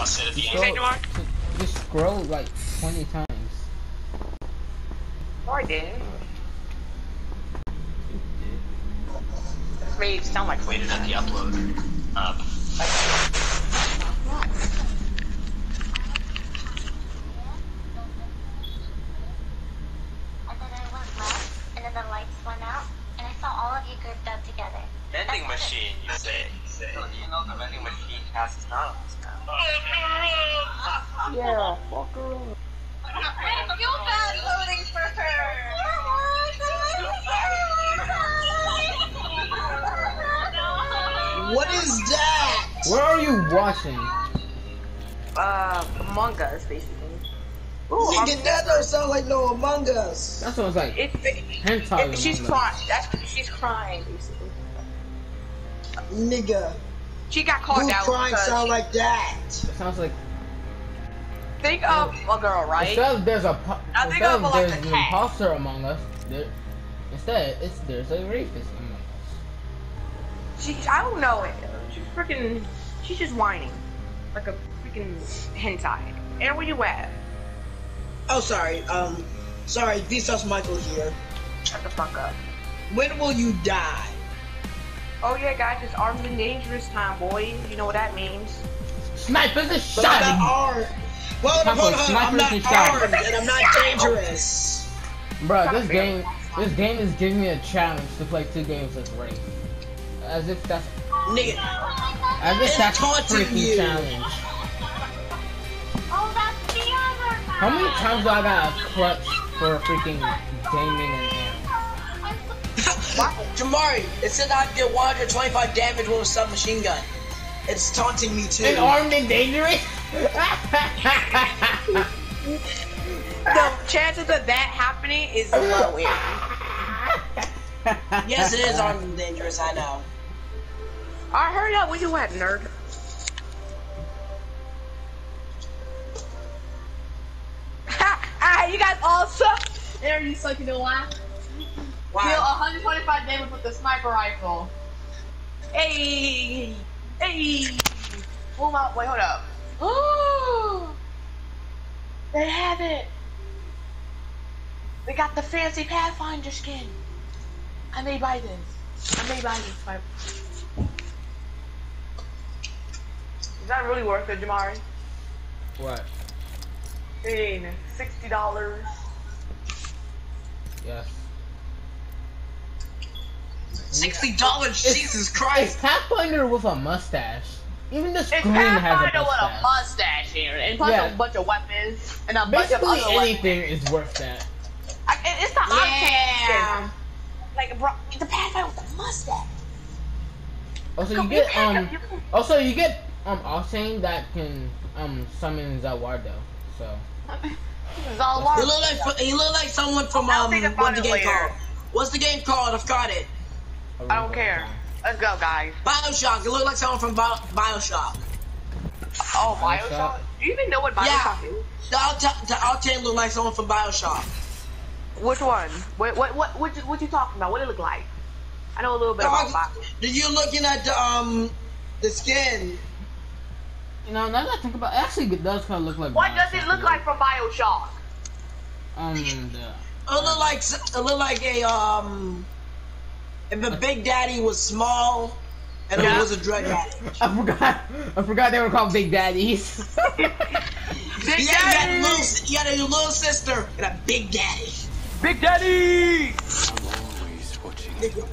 saw Sid at the Just end. say, Jamar? scroll, just scroll like 20 times. No, I didn't. This made it sound like Waited at the upload. Uh, And then I went left, and then the lights went out, and I saw all of you grouped up together. vending machine, you say. You know the vending machine has snarls now. Yeah, fuck her. I feel bad voting for her. What is that? Where are you watching? Uh, Among Us, basically. Ooh, Nigga, that don't sound like no Among Us. That's what I was like. It, it, Hentai. it, she's crying. That's she's crying, basically. Nigga, She got called who out crying because sound like that? It sounds like think of a girl, right? instead of there's a po- think of of like there's a an imposter among us, there, instead it's there's a rapist among us. She, I don't know it. She's freaking, she's just whining, like a freaking hentai. And where you at? Oh, sorry. Um, sorry. Vsauce Michael here. Shut the fuck up. When will you die? Oh yeah, guys, it's armed and dangerous time, boy. You know what that means. Snipers is But I'm not shotting, armed. Well, hold on, Papa, hold on. I'm not and armed, and I'm not dangerous. bro. This game, this game is giving me a challenge to play two games as rape. As if that's, Nigga, as if It's that's a freaking you. challenge. Oh, that's the other guy. How many times do I got a clutch for a freaking gaming and amp? Jamari, it said I did 125 damage with a submachine gun. It's taunting me too. And armed and dangerous? The chances of that happening is low. Yes, it is armed and dangerous. I know. Alright, hurry up. Where you at, nerd? Ha! Ah, you guys all suck. There, you suck, you know why? Deal Wow. 125 damage with the sniper rifle. Hey, hey. Move out. Wait, hold up. Oh! They have it! They got the fancy Pathfinder skin. I may buy this. I may buy this sniper. Is that really worth it, Jamari? what? Paying sixty dollars. Yes. Sixty dollars. It's- Jesus It's Christ. Pathfinder with a mustache. Even the screen has a Pathfinder with a mustache. mustache here, and plus Yeah. a bunch of weapons, and a bunch of Basically other weapons. anything is worth that. I, it- it's the Yeah. octane skin. Like, bro, the Pathfinder with the mustache. Also, you get um. you can- Also, you get um Octane that can um summon Zawardo. So This is all He large. look like he look like someone from um what's the game later. called? What's the game called? I've got it. I don't care. Let's go, guys. Bioshock. It look like someone from Bio- Bioshock. Oh, Bioshock? Bioshock? Do you even know what Bioshock Yeah. is? The Octane, the Octane looked like someone from Bioshock. Which one? What, what, what, what, you- what you talking about? What it look like? I know a little bit about Bioshock. Did you looking at the um the skin? you know now that I think about, it, actually it does kind of look like. What does it look yeah. like from Bioshock? Um, the, It looked like it look like a um. If the Big Daddy was small, and Yeah. it was a drug addict. I forgot. I forgot they were called Big Daddies. Big Yeah, you had a Daddy! little, you had a little sister and a Big Daddy. Big Daddy! Nigga,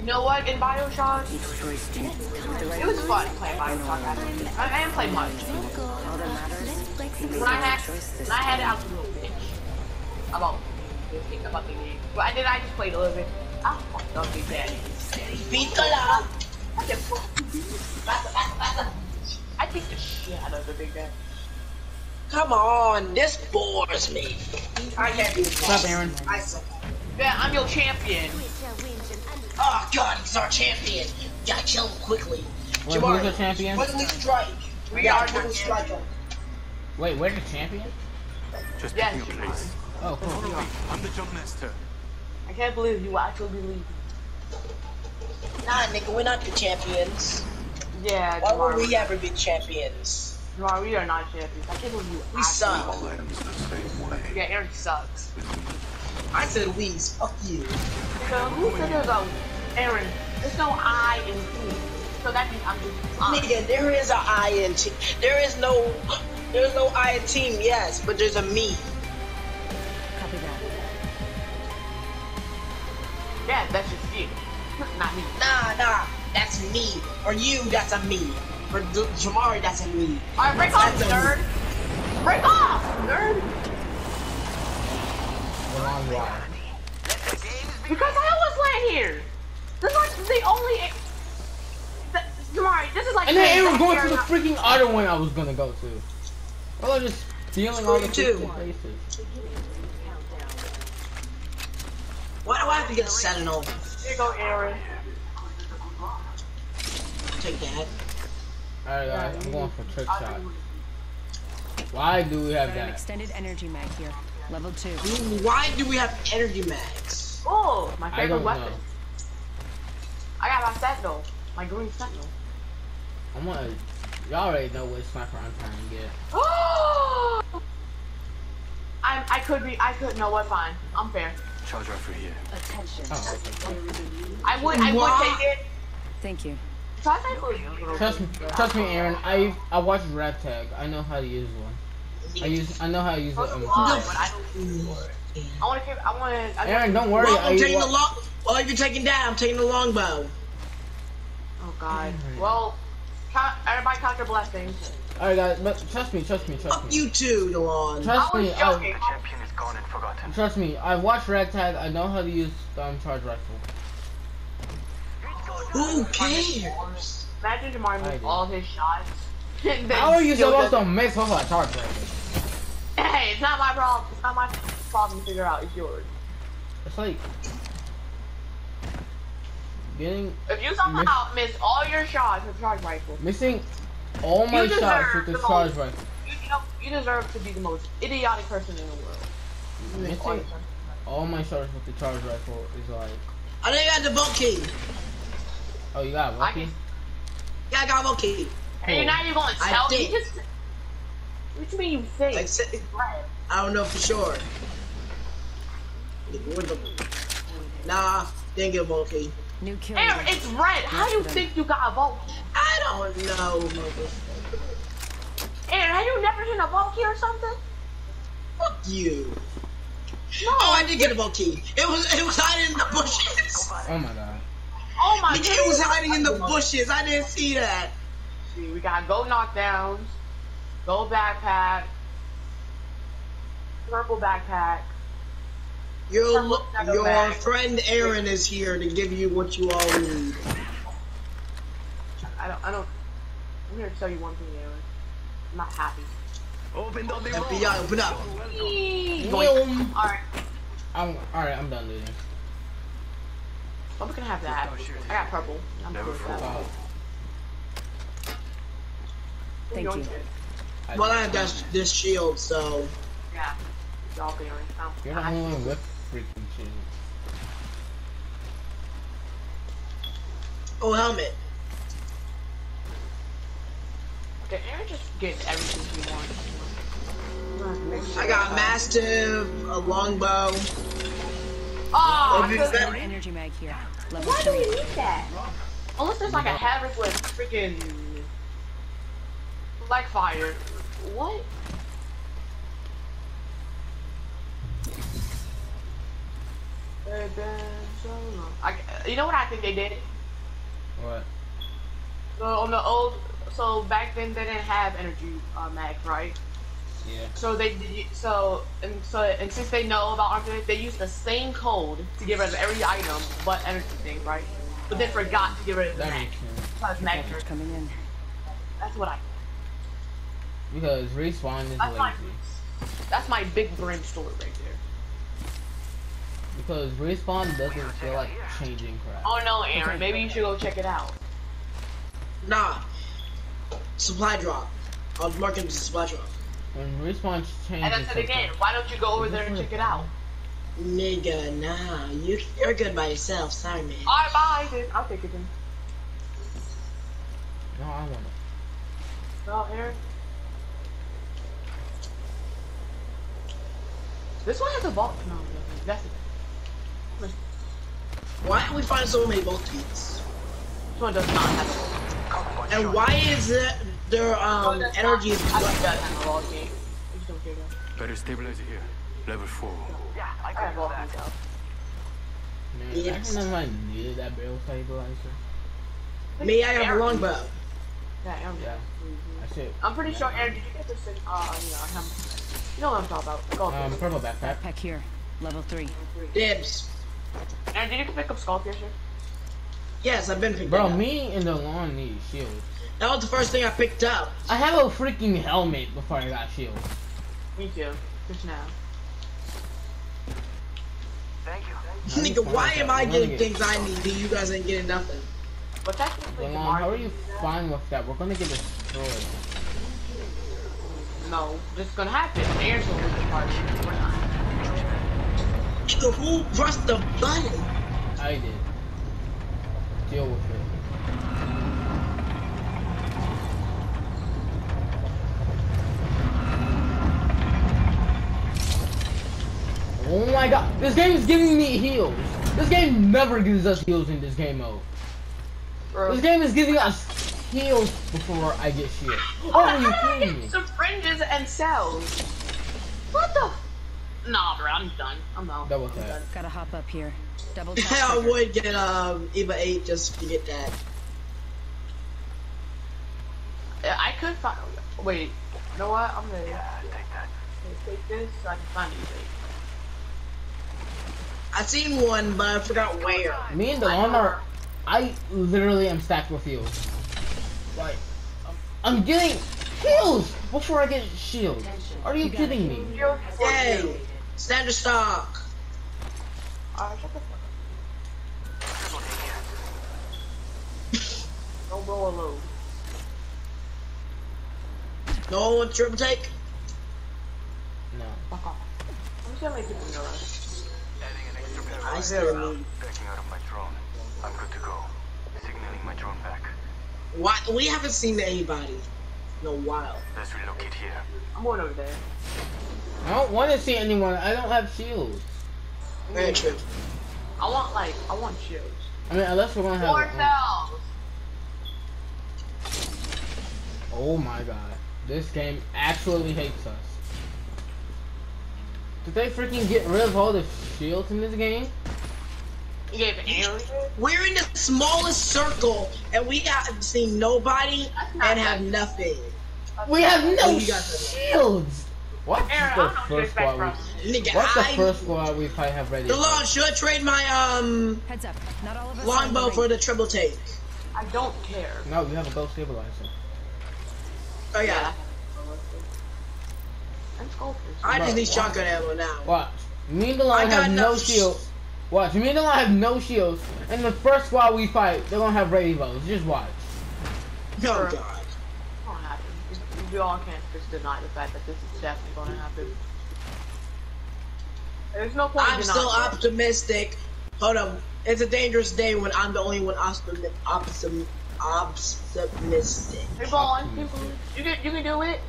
You know what? In Bioshock, it was fun playing Bioshock. actually. I, I didn't play much. When I had, when I had it, I was a little bitch about this about the game. But I did. I just played a little bit. I fucked up Big Daddy. Pizzola. I said, "Fuck you." I think the shit out of the Big Daddy. Come on, this bores me. I can't do this. What's up, Aaron? I suck. Yeah, I'm your champion. Oh God, he's our champion. Gotta kill him quickly. Wait, who's the champion? Quickly strike. We gotta are quickly the strike him. Wait, we're the champion? Just Yes, picking you up pace. Oh, cool. I'm the jump master. I can't believe you actually believe. Nah, nigga, we're not the champions. Yeah, Why would we ever be champions? No, we are not champions. I can't believe you. We suck. All items the same way. Yeah, Aaron sucks. I said we. Fuck you. So who said there's a Aaron? There's no I in team. So that means I'm just. Uh, Nigga, there is a I in team. There is no, there's no I in team. Yes, but there's a me. Not me. Nah, nah, that's me. Or you, that's a me. For D- Jamari, that's a me. All right, break off, That's a- nerd. Break off, nerd. The. Because I always land here. This is like the only. Th- Jamari, this is like. And then saying Aaron going to the not- freaking other one I was gonna go to. Well, I'm just stealing all the Screw you freaking places. Why do I have to get a Sentinel? Here you go, Aaron. Take that. Alright guys, I'm going for trick shot. Why do we have Got an that? extended energy mag here. Level two. Dude, Why do we have energy mags? Oh, my I favorite don't weapon. know. I got my Sentinel, my green Sentinel. I'm gonna. Y'all already know what sniper I'm trying to get. Oh! I I could be I could no what fine. I'm fair. Charge rifle here. Attention. Oh. I would I What? would take it. Thank you. So I think it was- Trust me, trust me, Aaron. I I watched Red Tag. I know how to use one. I use I know how to use it. First Um, of all, I I wanna keep I wanna Aaron, don't worry. Well, I, I'm taking the long. Well, you're taking that. I'm taking the longbow. Oh god. Well count, everybody count your blessings. Alright guys, but trust me, trust me, trust Fuck me. you too, Delon. Trust I me, was I, joking. Champion is gone and forgotten. trust me. I've watched Red Tag. I know how to use the charge rifle. Who cares? Imagine Jamar I missed all his shots. and then How are you supposed to miss with a charge rifle? Hey, it's not my problem. It's not my problem to figure out. It's yours. It's like getting If you somehow miss all your shots with charge rifle, missing all my shots with the the charge most- rifle. you, you know you deserve to be the most idiotic person in the world. Missing all my shots with the charge rifle is like, I think I got the vault key. oh, you got I lucky. can- Yeah, I got a vault key. And you're not even gonna I tell me. did. Just, what you mean you think? Like, say- It's. I don't know for sure. Nah, didn't get a vault key. New kill. Aaron, it's red. How do you think you got a vault key? I don't know, mother. Aaron, have you never seen a vault key or something? Fuck you. No. Oh, I did get a vault key. It was it was hiding in the bushes. Oh my god. Oh my god It was hiding in the bushes. I didn't see that. See, we got go knockdowns, go backpack, purple backpack. Your Purple your bag. friend Aaron is here to give you what you all need. I don't. I don't. I'm here to tell you one thing, Aaron. I'm not happy. FBI, open up. Boom. All right, I'm alright. I'm done looting. I'm gonna have that. I got purple. I'm Never cool with that. Oh, Thank you. I Well, I have this, this shield, so Yeah. Y'all Aaron. Oh. I'm, You're the only one with freaking shit. oh helmet. Okay, Aaron just gets everything he wants. I'm gonna have to make sure I got that- mastiff, a longbow. Ah, oh, I Have you could've- found- An energy mag here. Level Why do we need that? Unless there's like a havoc with freaking like fire. What? They've been so. I, you know what I think they did? What? So on the old, so back then they didn't have energy uh, mags, right? Yeah. So they did- so and so and since they know about Arctic, they use the same code to get rid of every item but energy thing, right? But they forgot to get rid of the That mag. makes sense. Plus mag Package coming in. That's what I. Because respawn is That's my. lazy. That's my big brain story right there. Because respawn doesn't feel like changing crap. Oh no, Aaron. Maybe you should go check it out. Nah. Supply drop. Uh, I was marking the supply drop. When response changes. And that's it again. Why don't you go over there and check it out? Nigga, nah. You, you're good by yourself. Sorry, man. Alright, bye, dude. I'll take it then. No, I want it. No, here. This one has a vault. No, that's it. Why do we find so many vault beats? This one does not have a vault. And why is it their um This energy is does not- I think what? that has a vault game. I just don't care though. Barrel stabilizer here. Level 4. Yeah, I have vault myself. Man, Yes. I never needed that barrel stabilizer. Me, I have a longbow. Yeah, Aaron. Yeah. I should. I'm pretty sure, Aaron, did you get this in, uh, you know, him. You know what I'm talking about. Skull Um, purple backpack. Backpack here. Level 3. Dibs. Aaron, did you pick up Skull Piercer? Yes, I've been picked Bro, up. me and Delon need shields. That was the first thing I picked up. I have a freaking helmet before I got shields. Me too. Just now. Thank you. Nigga, why am I getting things I need and you guys ain't getting nothing? But technically, The Delon, how are you fine with that? We're gonna get destroyed. No, this is gonna happen. Aaron's gonna lose the party. We're not. Nigga, who pressed the button? I did. Deal with it. Oh my god, this game is giving me heals. This game never gives us heals in this game mode. Bro. This game is giving us heals before I get shield. Oh, are you how do I kidding me? get syringes and cells? What the? f- Nah, bro, I'm done. I'm out. Double I'm tap. done. Gotta hop up here. Double tap. I trigger. would get um Eva 8 just to get that. Yeah, I could find. Wait, you know what? I'm gonna take this so I can find you. I seen one, but I forgot where. Me and Delon are. I literally am stacked with heals. Like, I'm, I'm getting heals before I get shield. Are you kidding me? Yay! Standard stock. Alright, shut the fuck up. Don't blow a load. No one triple take? No. Fuck off. Let me see how many people know that. I still need. Backing out of my drone. I'm good to go. Signaling my drone back. Why? We haven't seen anybody in a while. Let's relocate here. I'm going over there. I don't want to see anyone. I don't have shields. Very true. I want like I want shields. I mean, unless we're gonna have. Four um, cells. Oh my god. This game absolutely hates us. Did they freaking get rid of all the shields in this game? You gave Aaron. We're in the smallest circle, and we haven't seen nobody and have nothing. We have no you got shields! What's Aaron, the don't know what you first expect squad we... Nigga, What's the I. first squad we probably have ready? The law should I trade my um Heads up. Not all of us. longbow for the triple take. I don't care. No, you have a ghost stabilizer. Oh yeah, I'm sculptors. I just Bro, need shotgun ammo now. Watch. Me and the I line have no enough- shield. Watch. Me and the line have no shields. And the first squad we fight, they're gonna have ready bows. Just watch. Oh Sure. god. It's gonna happen. We- We all can't just deny the fact that this is definitely gonna happen. There's no point I'm in still denying it. optimistic. Hold on. It's a dangerous day when I'm the only one optimi- optim- optimistic. Hey, Vaughn, people, you can you can do it.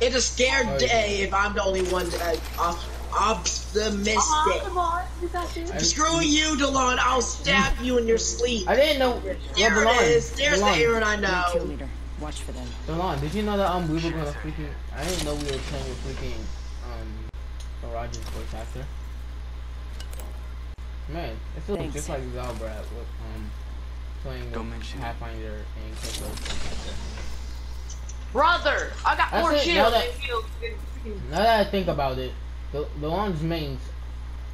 It's a scared Oh, yeah. day if I'm the only one that op- optimistic. Uh-huh, come on, you got Screw you, Delon. I'll stab you in your sleep. I didn't know. There yeah, it Delon, is. There's the Delon, Aaron I know. Watch for them. Delon, did you know that um we were gonna freaking? I didn't know we were playing with freaking um Rogers voice actor. Man, it feels Thanks. just like Zalbrat with um playing Don't with mention it. Pathfinder and Kiko. Brother, I got That's more it, now shields that- than shields. Now that I think about it, the Delon's mains,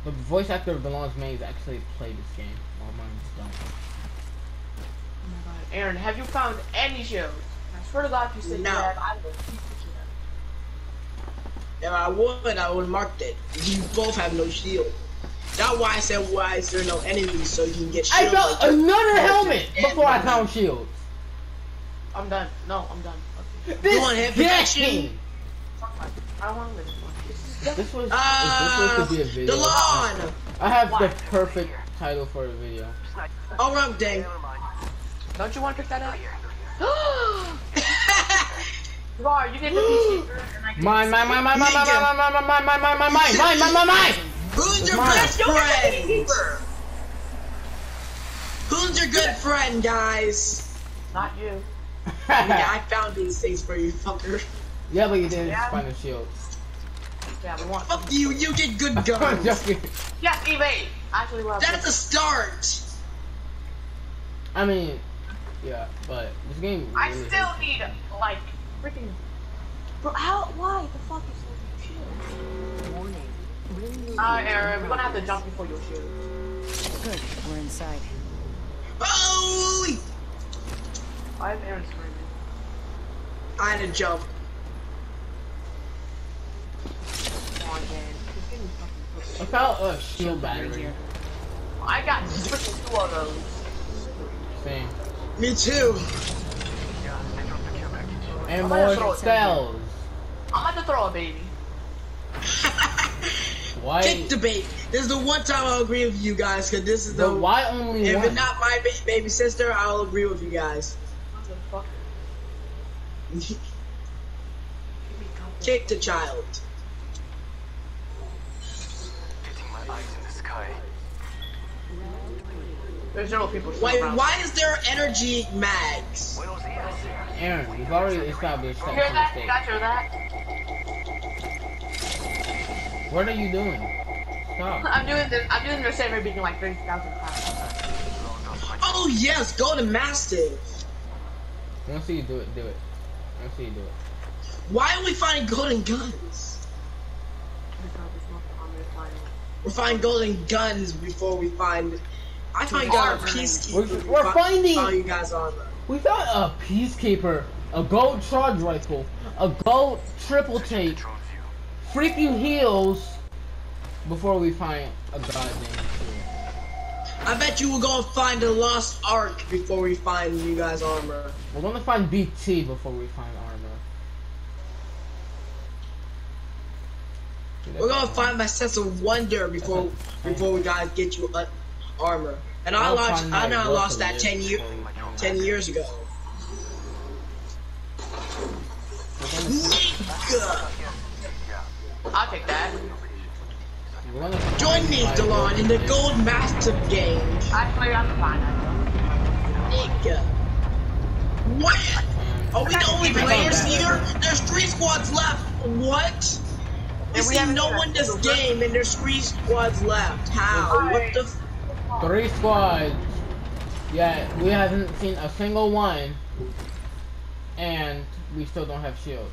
the voice actor of Delon's mains actually played this game, while mine don't. Oh my god. Aaron, have you found any shields? I swear to God, if you said No. you have, I will keep pushing. If I would, I would have marked it. You both have no shield. That's why I said, why is there no enemies so you can get I shield? got like- another helmet before I found shields. I'm done. No, I'm done. Okay. This want hit game- protection? I want to live. This is This was, if Uh, this was to be a video. Delon! I have the perfect title for a video. Oh, wrong day. Don't you want to pick that up? Var, you get the peacekeeper, and I get Mine, mine, mine, mine, mine, mine, mine, mine, mine, mine, mine, mine, mine, mine, mine, mine, mine. Who's your Mine. best friend? Who's your good friend, guys? not you. Yeah, I found these things for you, fucker. Yeah, but you didn't Yeah. find the shield. Yeah, we want. Fuck you, you get good I'm guns. joking. Yes. Actually, what That's a start. I mean, yeah, but this game. I still need like freaking. Bro, how? Why the fuck is there shield? Alright, Aaron, we're gonna have to jump before your shield. Good. We're inside. Holy! Why is Aaron screaming? I had to jump. Come on, game. Just give fucking I found a shield battery. I got freaking two of those. Same. Me too. And I'm gonna throw more spells. I'm about to throw a baby. Why? Kick the bait. This is the one time I'll agree with you guys, cause this is the. But why only if one? it's not my ba- baby sister, I'll agree with you guys. Motherfucker. Kick the child. Getting my eyes in the sky. There's zero people. still Wait, around. why is there energy mags? Buenos dias. Aaron, we've already established You hear that? You guys hear that? What are you doing? Stop. I'm doing this. I'm doing the server being like thirty thousand times. Oh yes, golden mastiff. I want to see you do it. Do it. I want to see you do it. Why are we finding golden guns? We're finding golden guns before we find. I find God peacekeeper. We're- we're finding- Find you guys armor. We found a peacekeeper, a gold charge rifle, a gold triple take, Drone view. Freaking heals before we find a goddamn. I bet you we're gonna find the lost ark before we find you guys armor. We're gonna find BT before we find armor. We're gonna find my sense of wonder before before we guys get you uh, armor. And I lost. I know I lost that ten year, before we find ten years ago. We're gonna, Nigga. I'll take that. we're gonna find Join me, Delon, in the. Gold Master game. Actually, I'm fine. Nigga. What? Are we the only players that. here? There's three squads left. What? We see no one a this game, and there's three squads left. How? What the? F- Three squads. Yeah, we haven't seen a single one, and we still don't have shields.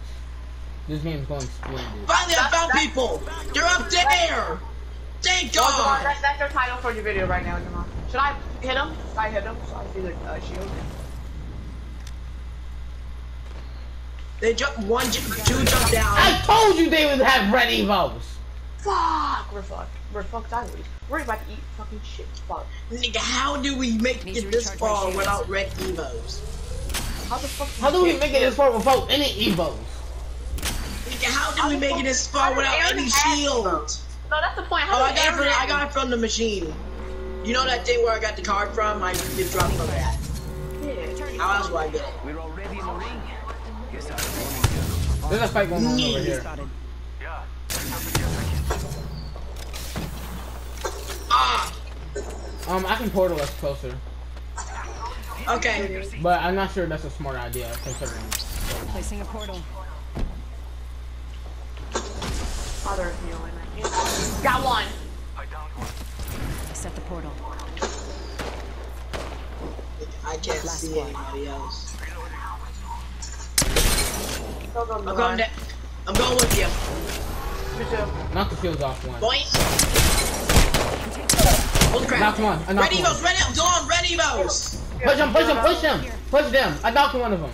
This game's going splendid. Finally, I found people. They're up there. Thank Devon, God. that's, that's your title for your video right now, Devon. Should I hit him? Should I hit him? So I see the uh, shield. They jump one, ju- two jump down. I told you they would have red evos. Fuck, we're fucked. We're fucked sideways. We're about to eat fucking shit. Fuck. Nigga, how do we make it this far without red evos? How the fuck? How do we make it this far without any evos? Nigga, how do we make it this far without any shield? No, that's the point. How Oh, I got it from I got it from the machine. You know that thing where I got the card from? I get dropped from that. Yeah. How else would I get it? We're already in the ring. Guess I'm There's a fight going on over here. Yeah. Ah. Um, I can portal us closer, Okay. but I'm not sure that's a smart idea considering. Placing a portal. Other healing. I can't- Got one. I downed one. Set the portal. I can't Last see one. anybody else. Go, go, I'm going. To, I'm going with you. Me too. Knock the shields off one. Boing. Holy crap. Knocked one. I Red knocked one. evos. Red evos. Dawn. Red evos. Push him! Push him! Push him! Push them! I knocked one of them.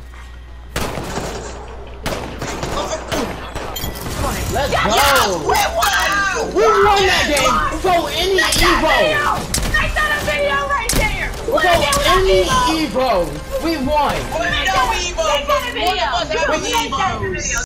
Let's Yes. go! We won. We won that game! So any Evo! I got a video right there. So any Evo! We won! We know evos. but One of us have Take that video.